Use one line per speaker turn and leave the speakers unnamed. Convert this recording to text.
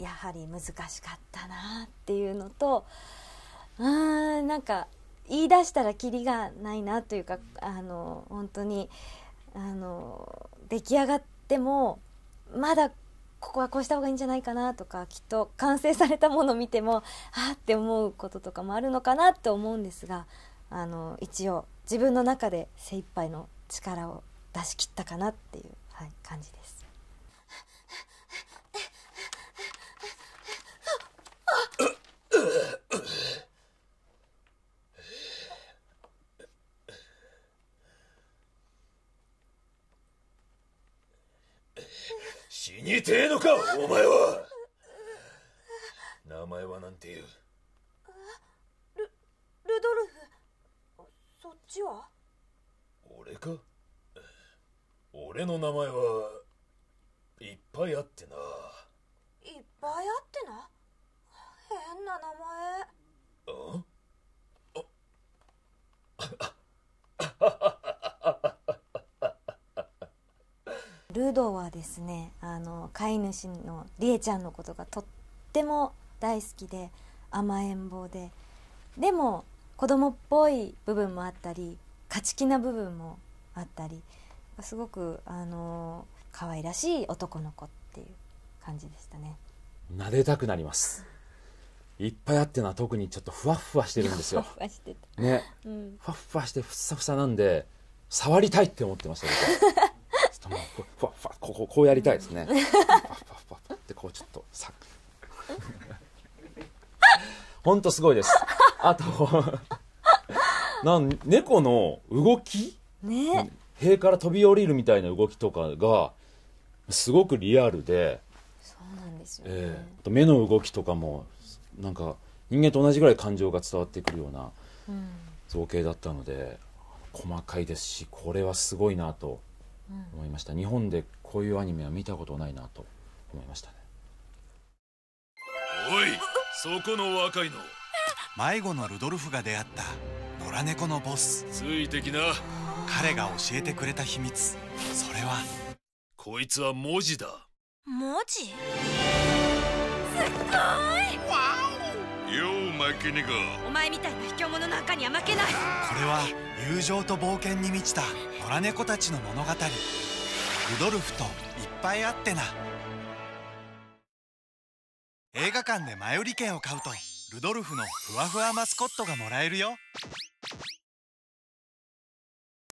やはり難しかったなっていうのとうーんなんか言い出したらキリがないなというかあの本当にあの出来上がってもまだここはこうした方がいいんじゃないかなとかきっと完成されたものを見てもあって思うこととかもあるのかなと思うんですがあの一応自分の中で精一杯の力を出し切ったかなっていう、はい、感じです。
死にてえのかお前は。名前はなんていう？
ルルドルフ。そっちは？
俺か？俺の名前はいっぱいあってな。い
っぱいあってな。変な名前ルドはですねあの飼い主のりえちゃんのことがとっても大好きで甘えん坊で。でも子供っぽい部分もあったり勝ち気な部分もあったりすごくあの可愛らしい男の子っていう感じでしたね。
撫でたくなります。いっぱいあってのは特にちょっとふわふわしてるんですよ。
ふわしてた。
ね、
うん、
ふわふわしてふさふさなんで触りたいって思ってました僕はふわふわこここうやりたいですね。ふわふわふわってこうちょっとさ本当すごいです。あと なん猫の動き？
ね。
塀から飛び降りるみたいな動きとかがすごくリアルで。
そうなんですよ、ね、
えー、と目の動きとかもなんか人間と同じぐらい感情が伝わってくるような造形だったので、細かいですしこれはすごいなと思いました、うん、日本でこういうアニメは見たことないなと思いましたね。
おいそこの若いの。
迷子のルドルフが出会った野良猫のボス。
ついてきな。
彼が教えてくれた秘密。それは。
こいつは文字だ。
文字？すっごい
よう負けね
か。お前みたいな卑怯者なんかには負けない。
これは友情と冒険に満ちた野良猫たちの物語。ルドルフといっぱいあってな。映画館で前売り券を買うとルドルフのふわふわマスコットがもらえるよ